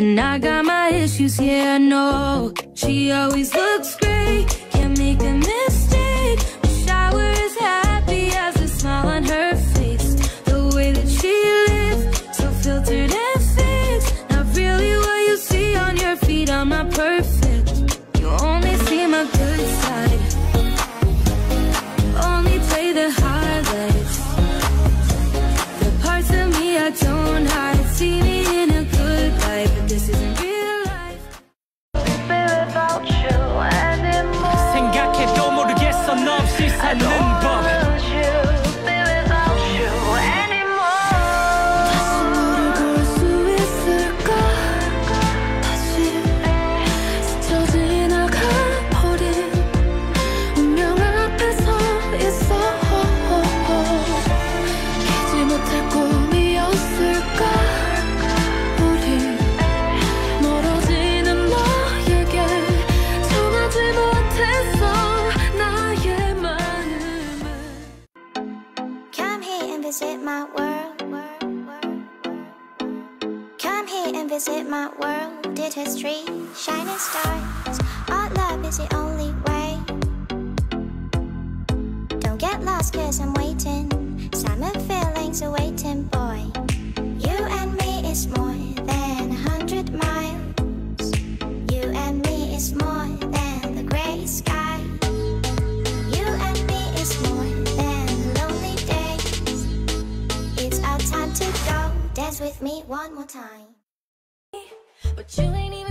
And I got my issues, yeah, I know. She always looks great. and visit my world. Come here and visit my world. Did history, shining stars. Our love is the only way. Don't get lost, cause I'm waiting. Summer feelings are waiting, boy. with me one more time. But you ain't even